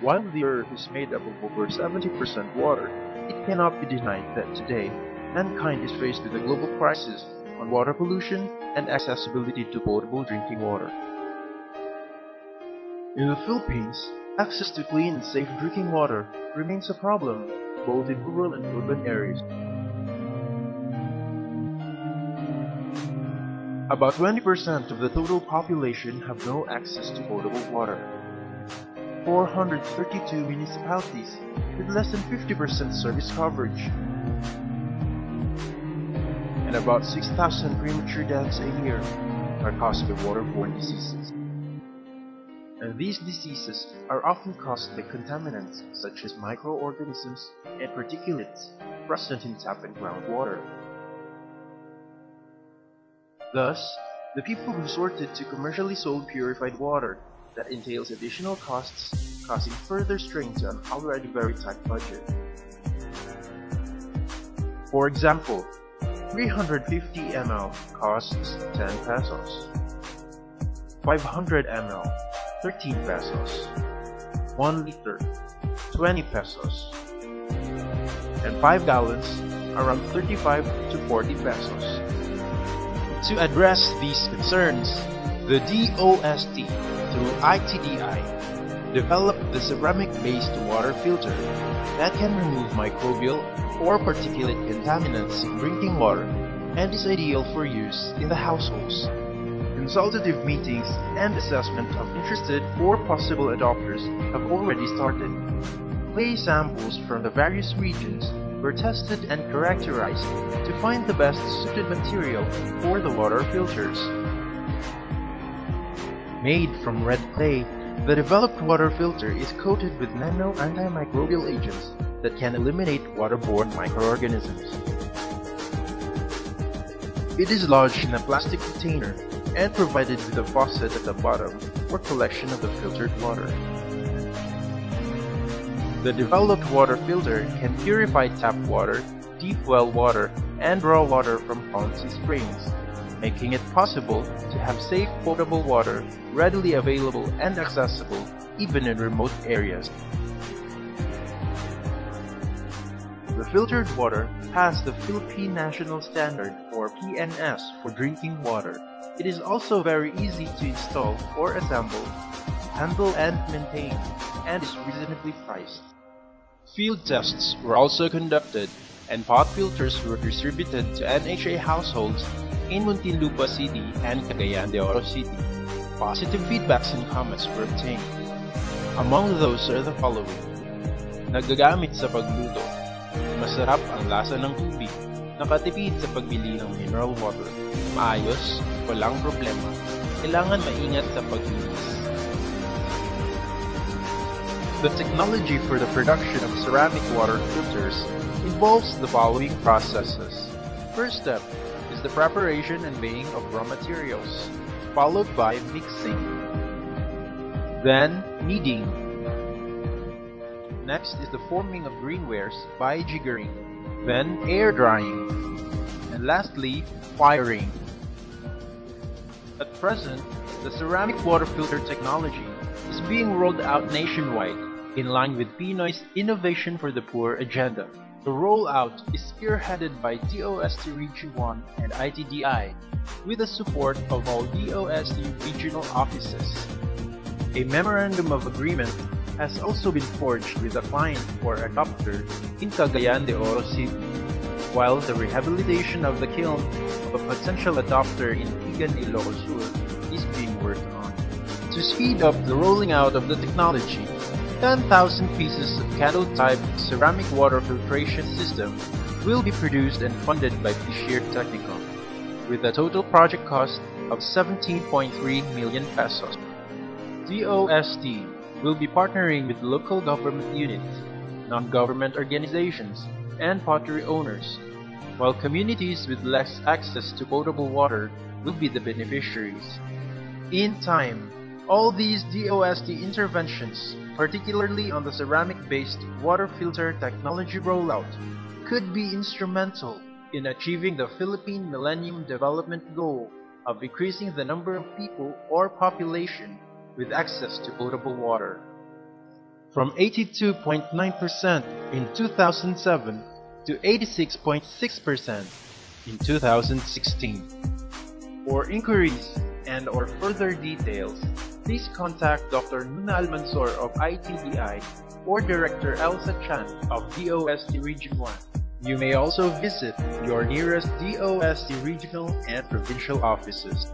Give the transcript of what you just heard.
While the Earth is made up of over 70% water, it cannot be denied that today, mankind is faced with a global crisis on water pollution and accessibility to potable drinking water. In the Philippines, access to clean and safe drinking water remains a problem both in rural and urban areas. About 20% of the total population have no access to potable water. 432 municipalities with less than 50% service coverage. And about 6,000 premature deaths a year are caused by waterborne diseases. And these diseases are often caused by contaminants such as microorganisms and particulates present in tap and groundwater. Thus, the people resorted to commercially sold purified water that entails additional costs, causing further strain to an already very tight budget. For example, 350 ml costs 10 pesos. 500 ml 13 pesos. 1 liter 20 pesos. And 5 gallons around 35 to 40 pesos. To address these concerns, the DOST through ITDI developed the ceramic-based water filter that can remove microbial or particulate contaminants in drinking water and is ideal for use in the households. Consultative meetings and assessment of interested or possible adopters have already started. Clay samples from the various regions were tested and characterized to find the best suited material for the water filters. Made from red clay, the developed water filter is coated with nano antimicrobial agents that can eliminate waterborne microorganisms. It is lodged in a plastic container and provided with a faucet at the bottom for collection of the filtered water. The developed water filter can purify tap water, deep well water, and raw water from ponds and springs, making it possible to have safe potable water readily available and accessible even in remote areas. The filtered water has the Philippine National Standard or PNS for drinking water. It is also very easy to install or assemble, handle and maintain, and is reasonably priced. Field tests were also conducted and pot filters were distributed to NHA households in Muntinlupa City and Cagayan de Oro City. Positive feedbacks and comments were obtained. Among those are the following. Nagagamit sa pagluto. Masarap ang lasa ng tubig. Nakatipid sa pagbili ng mineral water. Maayos, walang problema. Kailangan maingat sa paglinis. The technology for the production of ceramic water filters involves the following processes. First step is the preparation and weighing of raw materials, followed by mixing. Then, kneading. Next is the forming of greenwares by jiggering, then air drying, and lastly, firing. At present, the ceramic water filter technology is being rolled out nationwide in line with Pinoy's Innovation for the Poor agenda. The rollout is spearheaded by DOST Region 1 and ITDI with the support of all DOST regional offices. A memorandum of agreement has also been forged with a client or adopter in Cagayan de Oro City, while the rehabilitation of the kiln of a potential adopter in Vigan Ilocos Sur is being worked on. To speed up the rolling out of the technology, 10,000 pieces of candle-type ceramic water filtration system will be produced and funded by Fisher Technicum, with a total project cost of 17.3 million pesos. DOST will be partnering with local government units, non-government organizations, and pottery owners, while communities with less access to potable water will be the beneficiaries. In time, all these DOST interventions, particularly on the ceramic-based water filter technology rollout, could be instrumental in achieving the Philippine Millennium Development Goal of increasing the number of people or population with access to potable water. from 82.9% in 2007 to 86.6% in 2016. For inquiries and or further details, please contact Dr. Nuna Almanzor of ITDI or Director Elsa Chan of DOST Region 1. You may also visit your nearest DOST regional and provincial offices.